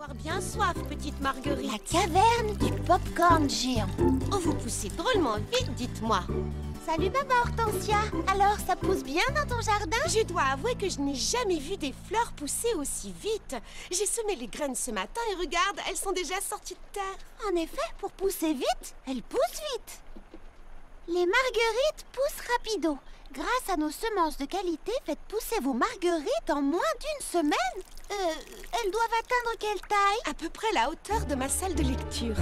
avoir bien soif, petite Marguerite. La caverne du popcorn géant. Oh, vous poussez drôlement vite, dites-moi. Salut Baba Hortensia. Alors, ça pousse bien dans ton jardin? Je dois avouer que je n'ai jamais vu des fleurs pousser aussi vite. J'ai semé les graines ce matin et regarde, elles sont déjà sorties de terre. En effet, pour pousser vite, elles poussent vite. Les marguerites poussent rapido. Grâce à nos semences de qualité, faites pousser vos marguerites en moins d'une semaine. Euh, elles doivent atteindre quelle taille? À peu près la hauteur de ma salle de lecture.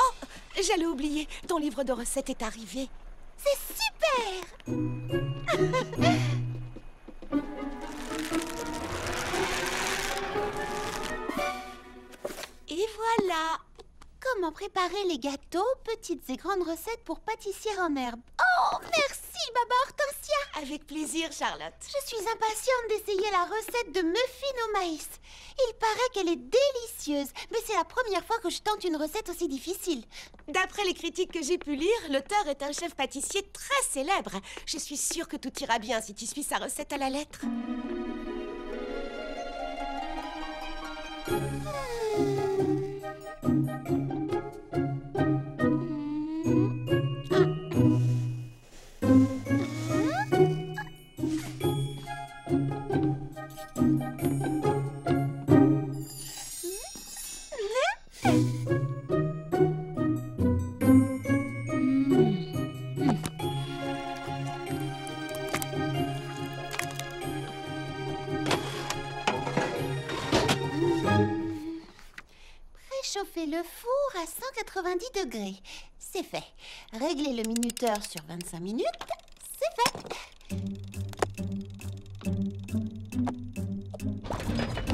Oh, j'allais oublier, ton livre de recettes est arrivé. C'est super Et voilà Comment préparer les gâteaux, petites et grandes recettes pour pâtissière en herbe? Oh, merci, Baba Hortensia Avec plaisir, Charlotte. Je suis impatiente d'essayer la recette de muffin au maïs. Il paraît qu'elle est délicieuse, mais c'est la première fois que je tente une recette aussi difficile. D'après les critiques que j'ai pu lire, l'auteur est un chef pâtissier très célèbre. Je suis sûre que tout ira bien si tu suis sa recette à la lettre. Le four à 190 degrés. C'est fait. Régler le minuteur sur 25 minutes. C'est fait.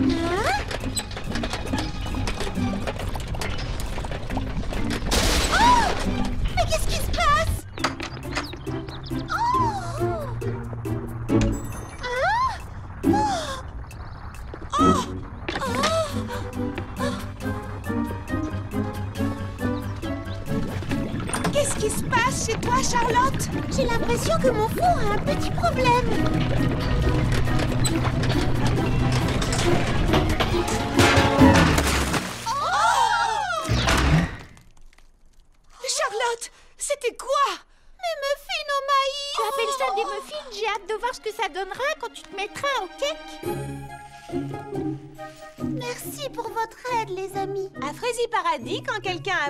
Hein?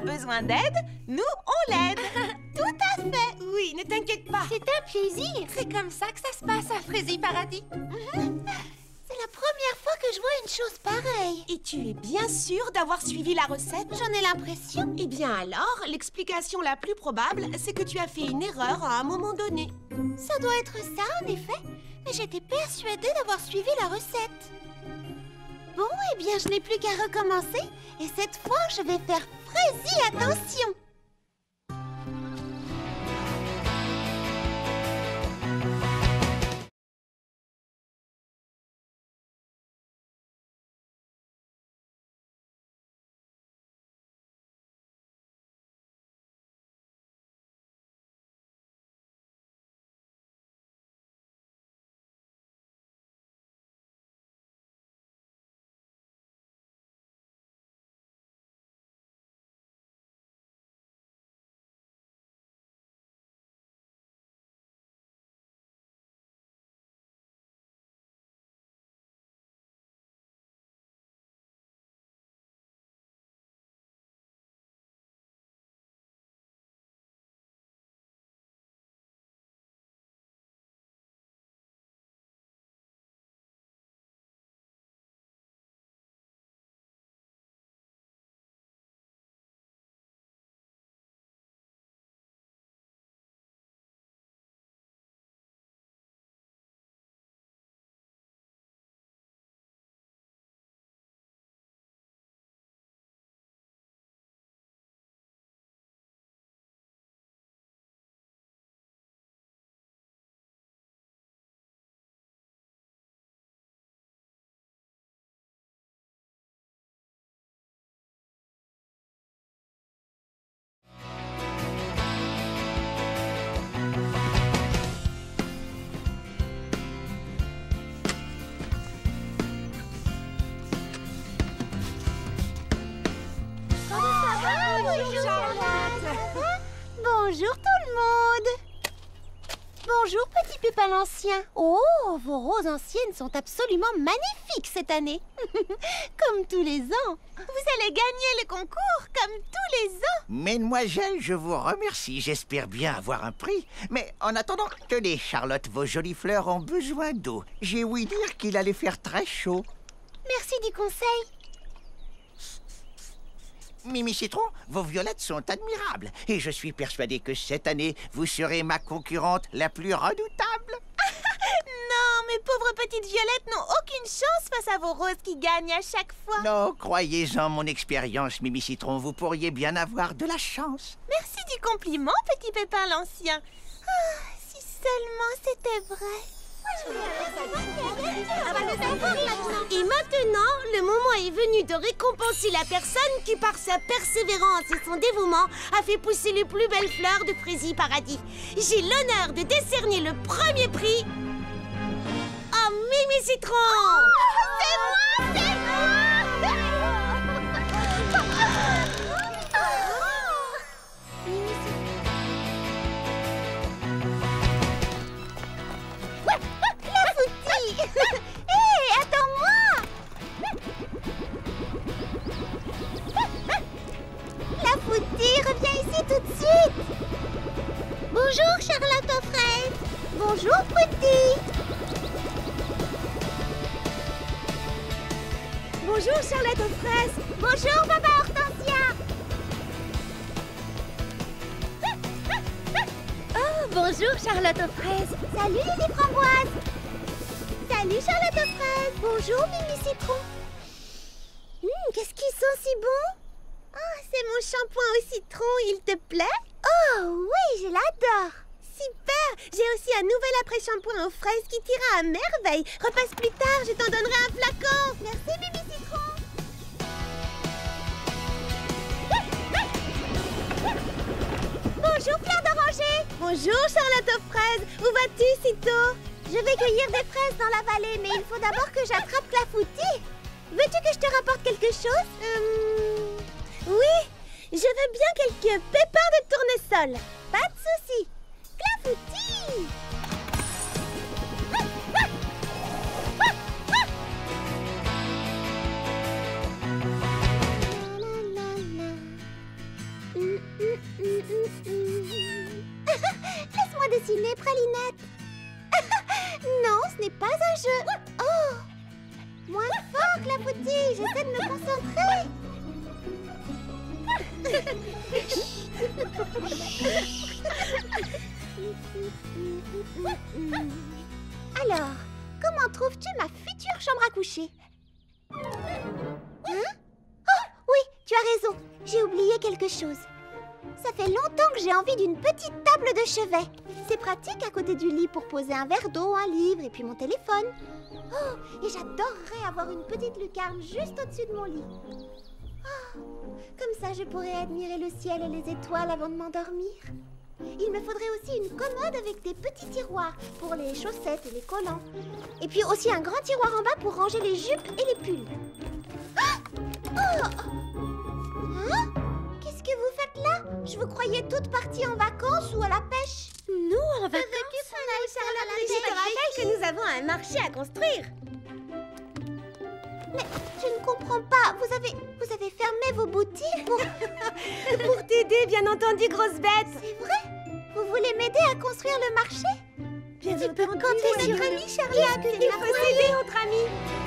Besoin d'aide, nous, on l'aide. Tout à fait. Oui, ne t'inquiète pas. C'est un plaisir. C'est comme ça que ça se passe à Frézy Paradis. C'est la première fois que je vois une chose pareille. Et tu es bien sûre d'avoir suivi la recette J'en ai l'impression. Eh bien alors, l'explication la plus probable, c'est que tu as fait une erreur à un moment donné. Ça doit être ça, en effet. Mais j'étais persuadée d'avoir suivi la recette. Bon, eh bien, je n'ai plus qu'à recommencer. Et cette fois, je vais faire Frézy attention. Bonjour tout le monde Bonjour petit Pépin l'ancien Oh, vos roses anciennes sont absolument magnifiques cette année Comme tous les ans Vous allez gagner le concours comme tous les ans Mesdemoiselles, je vous remercie. J'espère bien avoir un prix. Mais en attendant, tenez, Charlotte, vos jolies fleurs ont besoin d'eau. J'ai ouï dire qu'il allait faire très chaud. Merci du conseil Mimi Citron, vos violettes sont admirables. Et je suis persuadé que cette année, vous serez ma concurrente la plus redoutable. Non, mes pauvres petites violettes n'ont aucune chance face à vos roses qui gagnent à chaque fois Non, croyez-en mon expérience, Mimi Citron, vous pourriez bien avoir de la chance. Merci du compliment, petit Pépin l'ancien Ah, si seulement c'était vrai Et maintenant, le moment est venu de récompenser la personne qui, par sa persévérance et son dévouement, a fait pousser les plus belles fleurs de Frésie Paradis. J'ai l'honneur de décerner le premier prix à Mimi Citron La tout de suite. Bonjour Charlotte aux fraises Bonjour Fouti Bonjour Charlotte aux fraises Bonjour Papa Hortensia. Oh, bonjour Charlotte aux fraises Salut Lily Framboise. Salut Charlotte aux fraises Bonjour Mimi Citron. Hum, Qu'est-ce qui sent si bon Oh, c'est mon shampoing au citron, il te plaît? Oh oui, je l'adore. Super! J'ai aussi un nouvel après-shampoing aux fraises qui t'ira à merveille. Repasse plus tard, je t'en donnerai un flacon. Merci Mimi Citron. Bonjour Fleur d'oranger. Bonjour Charlotte aux fraises. Où vas-tu si tôt Je vais cueillir des fraises dans la vallée, mais il faut d'abord que j'attrape Clafoutis Veux-tu que je te rapporte quelque chose? Hum, Oui Je veux bien quelques pépins de tournesol Pas de souci Clafoutis Laisse-moi dessiner, pralinette. non, ce n'est pas un jeu. Oh Moins fort, Clafoutis, j'essaie de me concentrer. Alors, comment trouves-tu ma future chambre à coucher? Hein? Oh, oui, tu as raison. J'ai oublié quelque chose. Ça fait longtemps que j'ai envie d'une petite table de chevet. C'est pratique à côté du lit pour poser un verre d'eau, un livre et puis mon téléphone. Oh, et j'adorerais avoir une petite lucarne juste au-dessus de mon lit. Oh, comme ça, je pourrais admirer le ciel et les étoiles avant de m'endormir. Il me faudrait aussi une commode avec des petits tiroirs pour les chaussettes et les collants. Et puis aussi un grand tiroir en bas pour ranger les jupes et les pulls. Ah Oh Hein Qu'est-ce que vous faites là? Je vous croyais toutes parties en vacances ou à la pêche? Nous, en vacances Charlotte, Je te rappelle que nous avons un marché à construire Mais je ne comprends pas. Vous avez, vous avez fermé vos boutiques pour... Pour t'aider, bien entendu, grosse bête. C'est vrai. Vous voulez m'aider à construire le marché? Bien Tu peux entendu, compter sur Il tu vas s'aider entre amis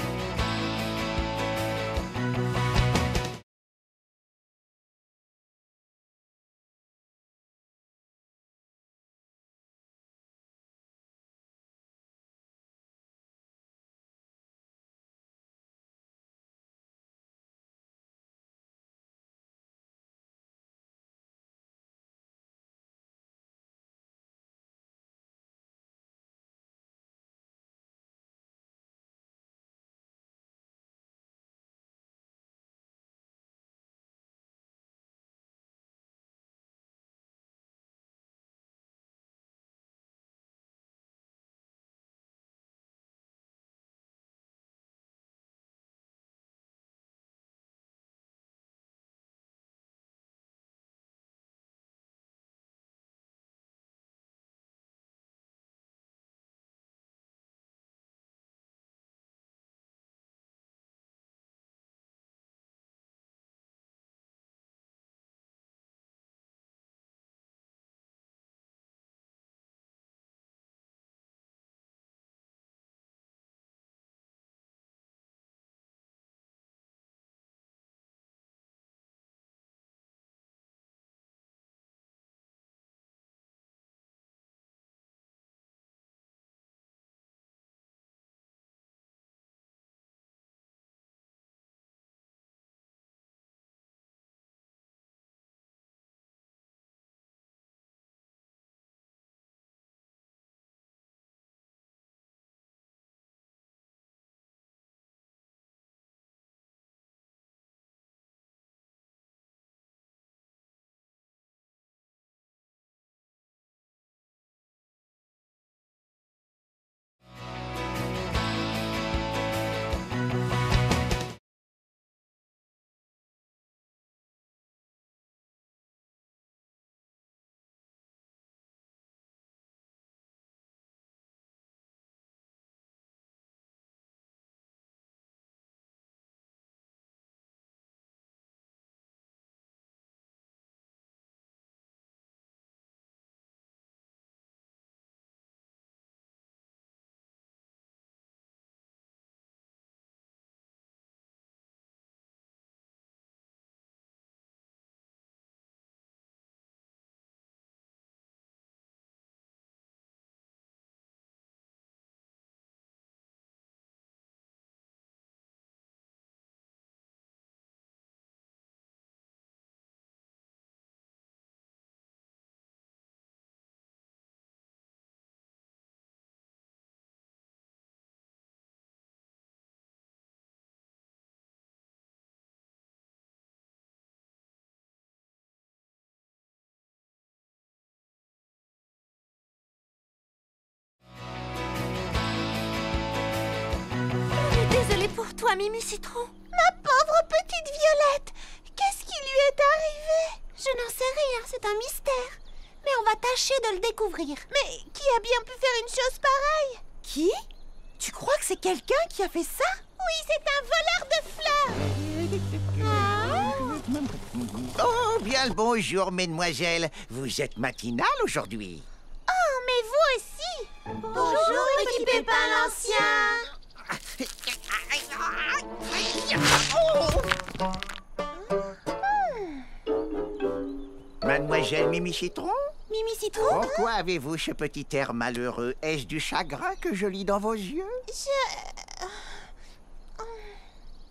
toi, Mimi Citron. Ma pauvre petite Violette. Qu'est-ce qui lui est arrivé? Je n'en sais rien, c'est un mystère. Mais on va tâcher de le découvrir. Mais qui a bien pu faire une chose pareille? Qui? Tu crois que c'est quelqu'un qui a fait ça? Oui, c'est un voleur de fleurs. Oh, bien le bonjour, mesdemoiselles. Vous êtes matinale aujourd'hui. Oh, mais vous aussi. Bonjour, petit Pépin l'ancien Mademoiselle Mimi Citron Mimi Citron Pourquoi avez-vous ce petit air malheureux Est-ce du chagrin que je lis dans vos yeux Je... Oh.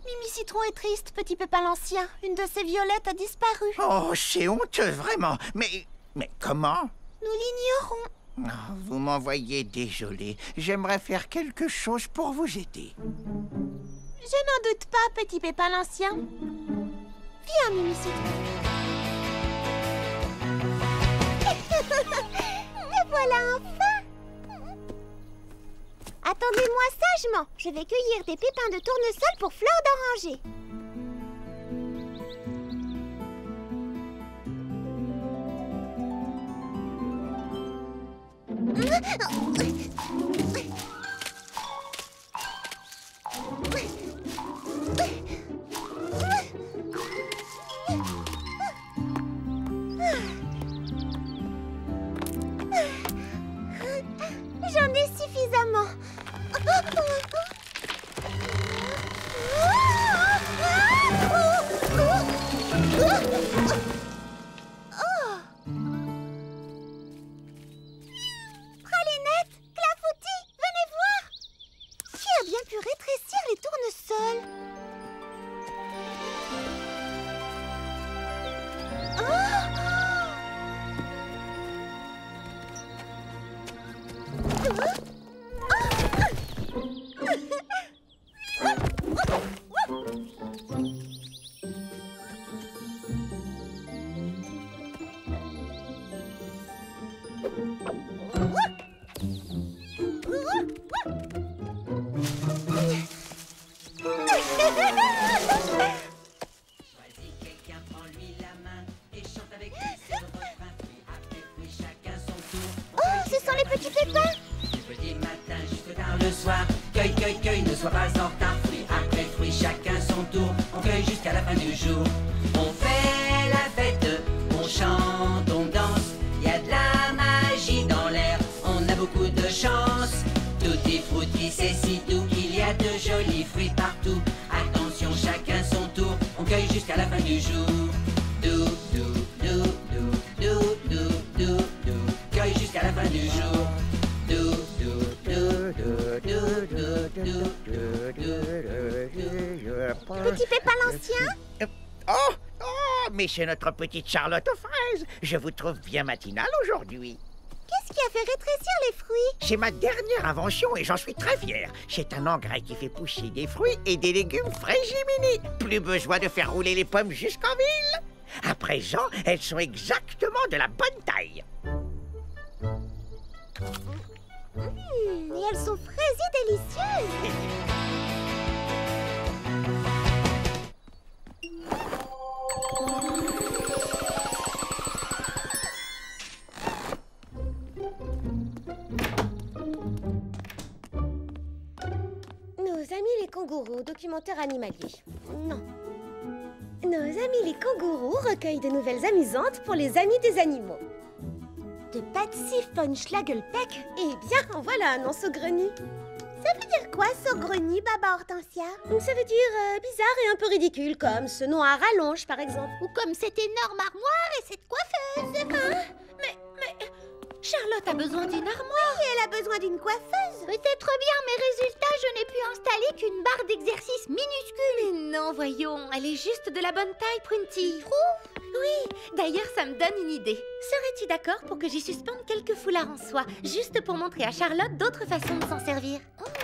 Mimi Citron est triste, petit Pépin l'ancien. Une de ses violettes a disparu. Oh, c'est honteux, vraiment. Mais, mais comment Nous l'ignorons. Oh, Vous m'envoyez désolé. J'aimerais faire quelque chose pour vous aider. Je n'en doute pas, petit Pépin l'ancien. Viens, Mimi. Me voilà enfin Attendez-moi sagement. Je vais cueillir des pépins de tournesol pour fleurs d'oranger. えっ? du jour. Douk, douk, douk, douk, douk, douk, douk, douk. Cueille jusqu'à la fin du jour. Petit Pépin l'ancien Oh Oh Mais c'est notre petite Charlotte aux fraises Je vous trouve bien matinale aujourd'hui qui a fait rétrécir les fruits C'est ma dernière invention et j'en suis très fier. C'est un engrais qui fait pousser des fruits et des légumes frais géminés. Plus besoin de faire rouler les pommes jusqu'en ville. À présent, elles sont exactement de la bonne taille. Hmm, Et elles sont fraisies délicieuses documentaire animalier. Non. Nos amis les kangourous recueillent de nouvelles amusantes pour les amis des animaux. De Patsy von Schlagelpeck Eh bien, en voilà un nom saugrenu. Ça veut dire quoi, saugrenu, Baba Hortensia? Ça veut dire euh, bizarre et un peu ridicule, comme ce nom à rallonge, par exemple. Ou comme cette énorme armoire et cette coiffeuse Hein? Charlotte a besoin d'une armoire. Et elle a besoin d'une coiffeuse. Peut-être bien, mais résultat, je n'ai pu installer qu'une barre d'exercice minuscule. Mais non, voyons, elle est juste de la bonne taille, Prunty. Oui, d'ailleurs, ça me donne une idée. Serais-tu d'accord pour que j'y suspende quelques foulards en soie, juste pour montrer à Charlotte d'autres façons de s'en servir?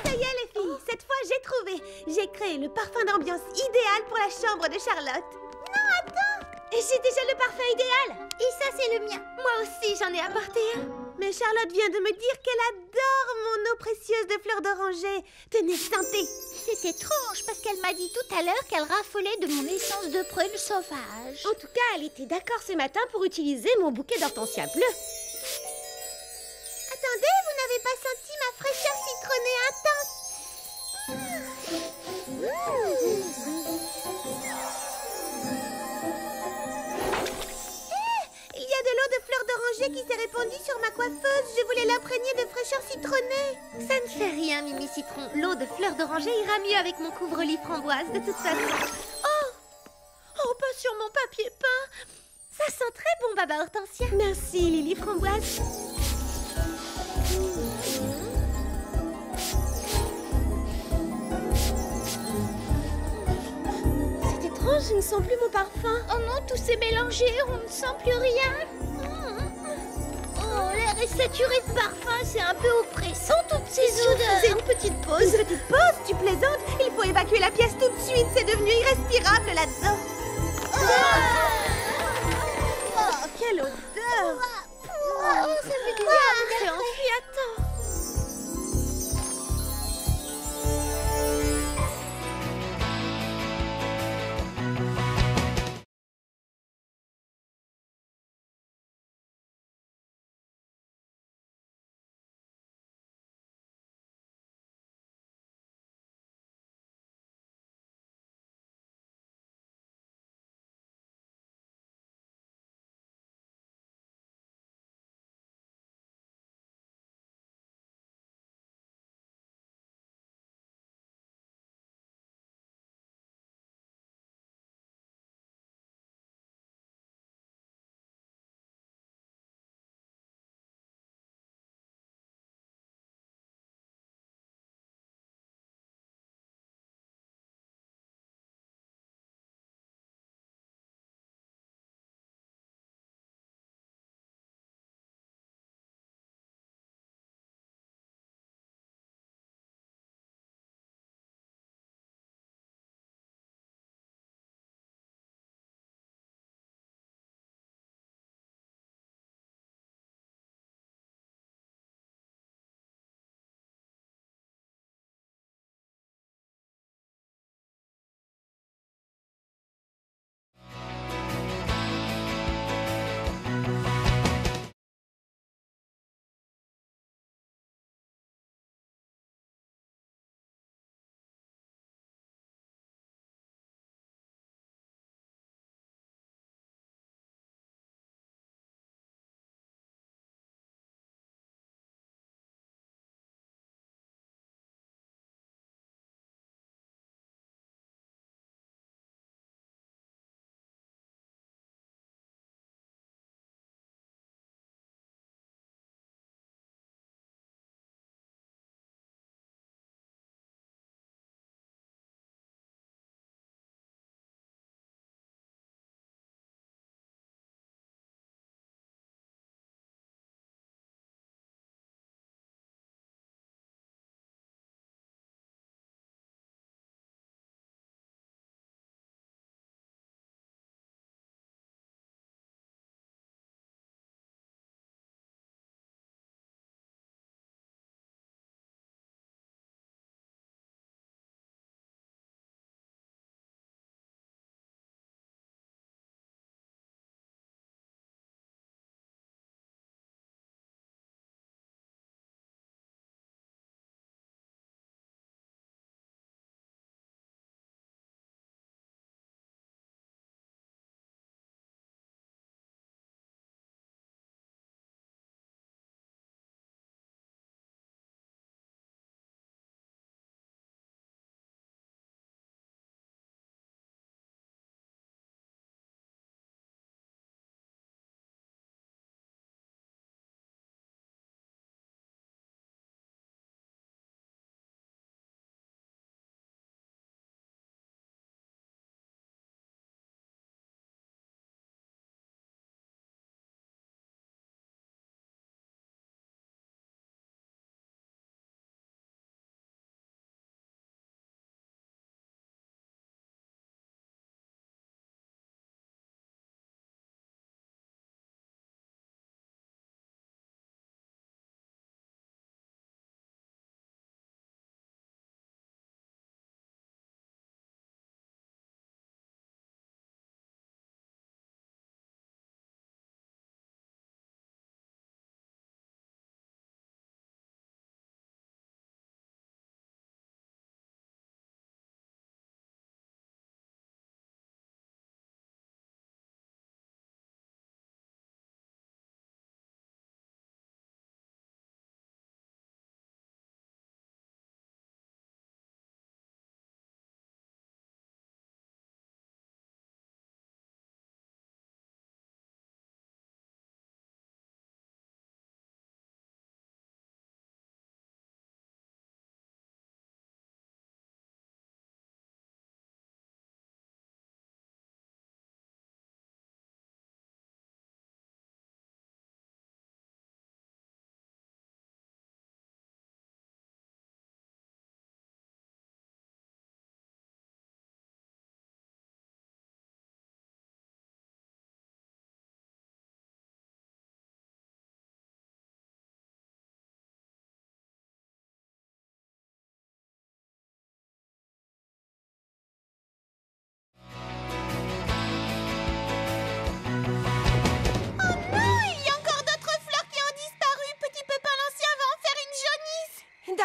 Ça y est, les filles, cette fois j'ai trouvé. J'ai créé le parfum d'ambiance idéal pour la chambre de Charlotte. Non, attends. Et j'ai déjà le parfum idéal le mien. Moi aussi, j'en ai apporté un. Mais Charlotte vient de me dire qu'elle adore mon eau précieuse de fleurs d'oranger. Tenez, sentez. C'est étrange parce qu'elle m'a dit tout à l'heure qu'elle raffolait de mon essence de prune sauvage. En tout cas, elle était d'accord ce matin pour utiliser mon bouquet d'hortensia bleu. Attendez, vous n'avez pas senti ma fraîcheur citronnée intense? Eh, Il d'oranger qui s'est répandue sur ma coiffeuse. Je voulais l'imprégner de fraîcheur citronnée. Ça ne fait rien, Mimi Citron. L'eau de fleurs d'oranger ira mieux avec mon couvre-lit framboise de toute façon. Oh Oh, pas sur mon papier peint Ça sent très bon, Baba Hortensia. Merci, Lily Framboise. C'est étrange, je ne sens plus mon parfum. Oh non, tout s'est mélangé, on ne sent plus rien. Oh, l'air est saturé de parfum, c'est un peu oppressant toutes ces C'est odeurs. une petite pause. Une petite pause, tu plaisantes? Il faut évacuer la pièce tout de suite, c'est devenu irrespirable là-dedans. Oh, quelle odeur Oh, ça fait du bien.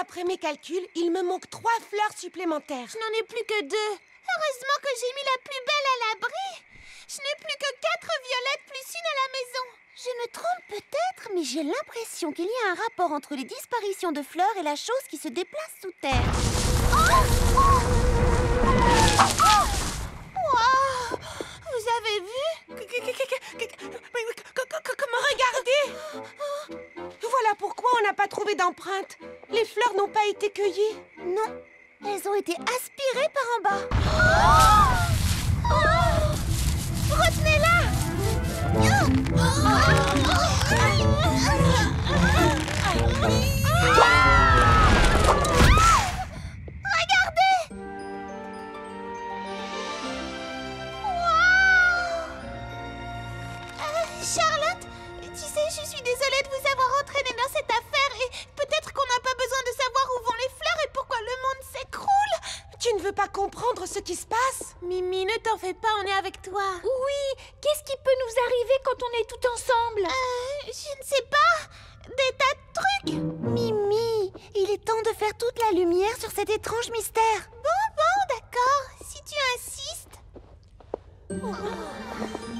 D'après mes calculs, il me manque trois fleurs supplémentaires. Je n'en ai plus que deux. Heureusement que j'ai mis la plus belle à l'abri. Je n'ai plus que quatre violettes plus une à la maison. Je me trompe peut-être, mais j'ai l'impression qu'il y a un rapport entre les disparitions de fleurs et la chose qui se déplace sous terre. Vous avez vu Regardez Voilà pourquoi on n'a pas trouvé d'empreinte. Les fleurs n'ont pas été cueillies. Non, elles ont été aspirées par en bas. Retenez-la de vous avoir entraîné dans cette affaire et peut-être qu'on n'a pas besoin de savoir où vont les fleurs et pourquoi le monde s'écroule. Tu ne veux pas comprendre ce qui se passe? Mimi, ne t'en fais pas, on est avec toi. Oui, qu'est-ce qui peut nous arriver quand on est tout ensemble? Euh, je ne sais pas. Des tas de trucs. Mimi, il est temps de faire toute la lumière sur cet étrange mystère. Bon, bon, d'accord, si tu insistes.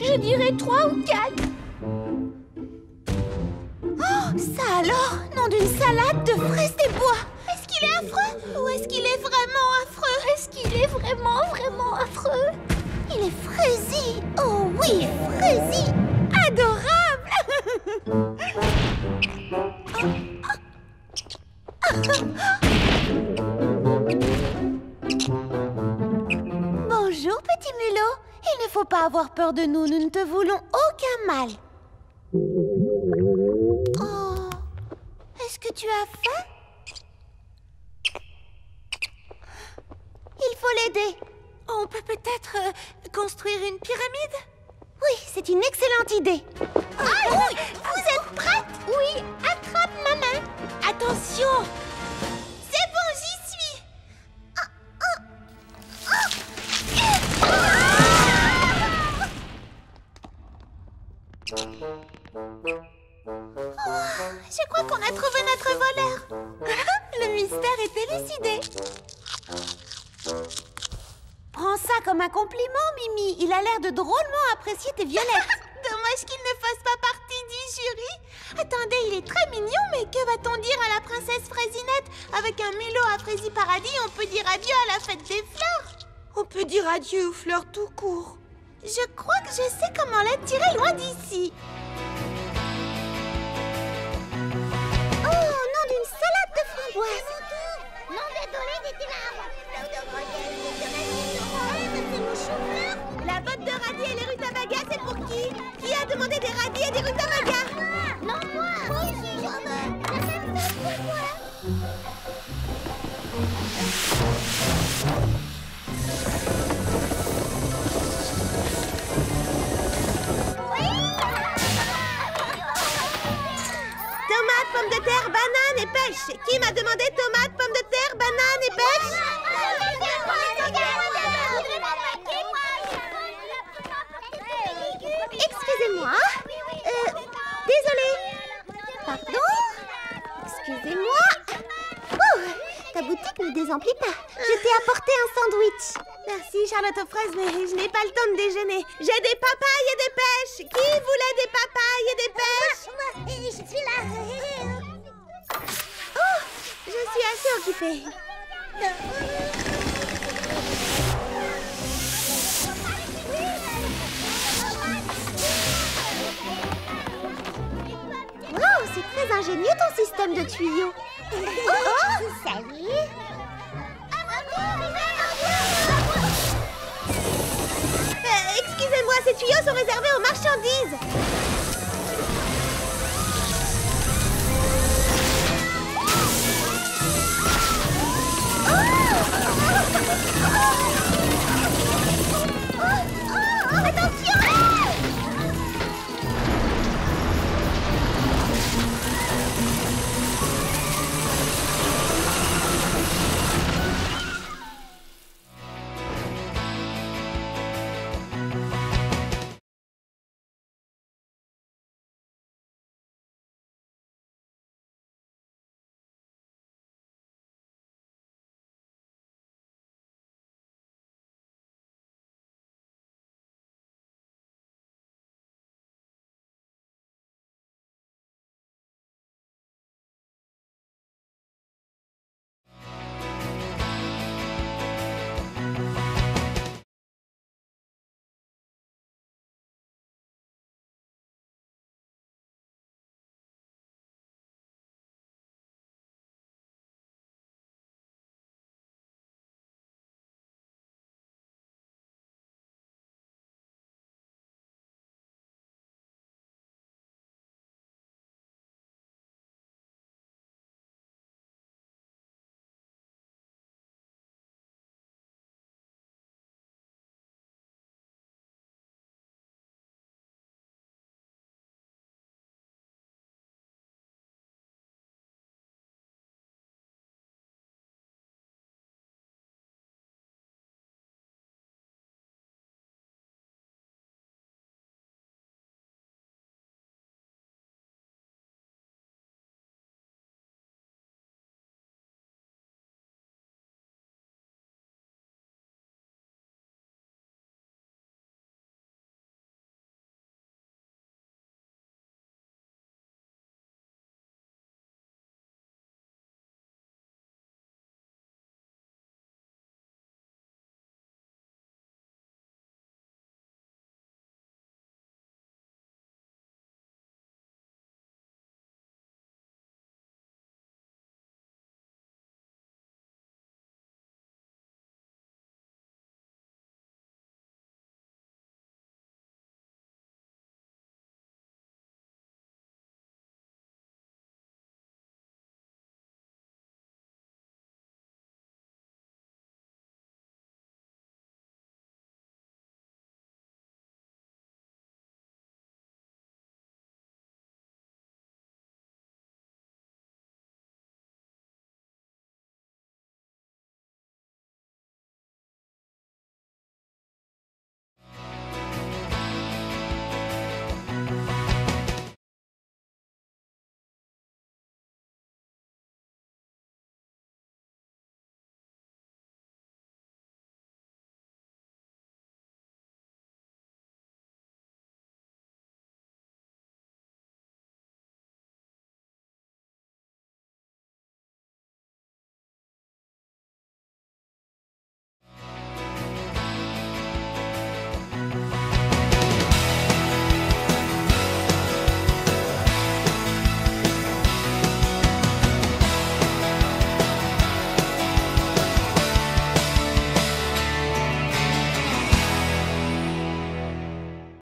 je dirais trois ou quatre peur de nous, nous ne te voulons aucun mal. Oh, est-ce que tu as faim? Il faut l'aider. On peut peut-être euh, construire une pyramide? Oui, c'est une excellente idée. Ah oui, vous êtes prête? Oui, attrape ma main. Attention compliment, Mimi. Il a l'air de drôlement apprécier tes violettes. Dommage qu'il ne fasse pas partie du jury. Attendez, il est très mignon, mais que va-t-on dire à la princesse Fraisinette Avec un mulot à Fraisi Paradis, on peut dire adieu à la fête des fleurs. On peut dire adieu aux fleurs tout court. Je crois que je sais comment l'attirer loin d'ici. Oh, nom d'une salade de désolé, Qui a demandé des radis et des rutabagas Non, moi Moi aussi, j'en ai La même chose pour moi. Tomate, pommes de terre, banane et pêche. Qui m'a demandé tomate, Aux fraises, mais je n'ai pas le temps de déjeuner. J'ai des papayes et des pêches. Qui voulait des papayes et des pêches? Moi, je suis là. Oh, je suis assez occupée. Wow, c'est très ingénieux ton système de tuyaux. Oh, salut. ces tuyaux sont réservés aux marchandises. Oh, oh, oh,